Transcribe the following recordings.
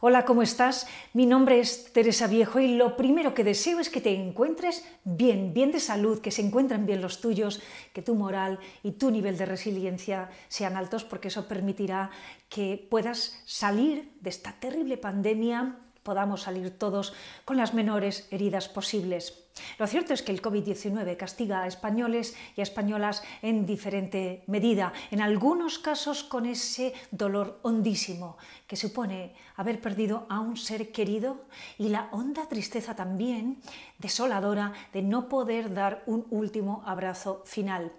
Hola, ¿cómo estás? Mi nombre es Teresa Viejo y lo primero que deseo es que te encuentres bien, bien de salud, que se encuentren bien los tuyos, que tu moral y tu nivel de resiliencia sean altos porque eso permitirá que puedas salir de esta terrible pandemia podamos salir todos con las menores heridas posibles. Lo cierto es que el COVID-19 castiga a españoles y a españolas en diferente medida, en algunos casos con ese dolor hondísimo que supone haber perdido a un ser querido y la honda tristeza también desoladora de no poder dar un último abrazo final.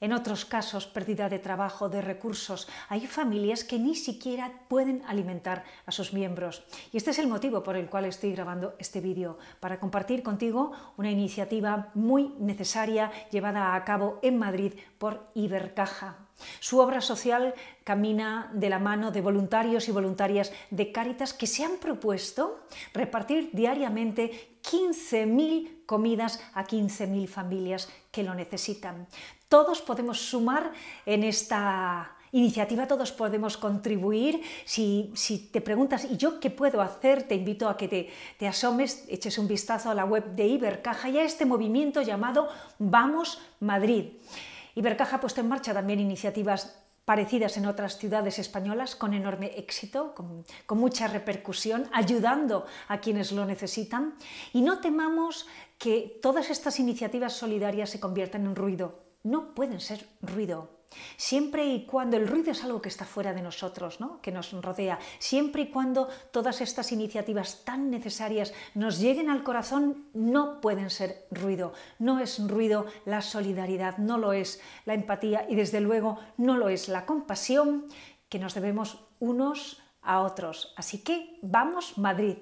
En otros casos, pérdida de trabajo, de recursos. Hay familias que ni siquiera pueden alimentar a sus miembros. Y este es el motivo por el cual estoy grabando este vídeo, para compartir contigo una iniciativa muy necesaria llevada a cabo en Madrid por Ibercaja. Su obra social camina de la mano de voluntarios y voluntarias de Cáritas que se han propuesto repartir diariamente 15.000 comidas a 15.000 familias que lo necesitan. Todos podemos sumar en esta iniciativa, todos podemos contribuir. Si, te preguntas, ¿y yo qué puedo hacer? Te invito a que te, te, asomes, eches un vistazo a la web de Ibercaja y a este movimiento llamado Vamos Madrid. Ibercaja ha puesto en marcha también iniciativas parecidas en otras ciudades españolas con enorme éxito, con, mucha repercusión, ayudando a quienes lo necesitan. Y no temamos que todas estas iniciativas solidarias se conviertan en ruido no pueden ser ruido. Siempre y cuando el ruido es algo que está fuera de nosotros, ¿no? que nos rodea, siempre y cuando todas estas iniciativas tan necesarias nos lleguen al corazón, no pueden ser ruido. No es ruido la solidaridad, no lo es la empatía y desde luego no lo es la compasión que nos debemos unos a otros. Así que vamos Madrid,